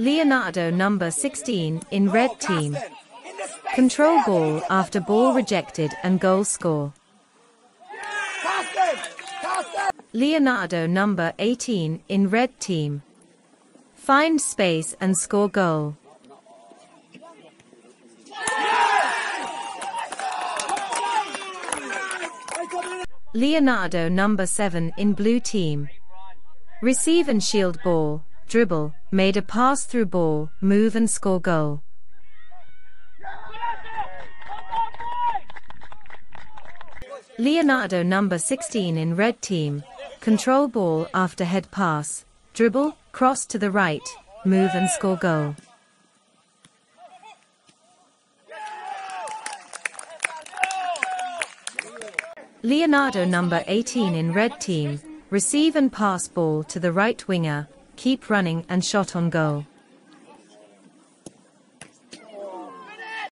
Leonardo number 16 in red team. Control ball after ball rejected and goal score. Leonardo number 18 in red team. Find space and score goal. Leonardo number 7 in blue team. Receive and shield ball, dribble, made a pass through ball, move and score goal. Leonardo number 16 in red team. Control ball after head pass, dribble, cross to the right, move and score goal. Leonardo number 18 in red team, receive and pass ball to the right winger, keep running and shot on goal.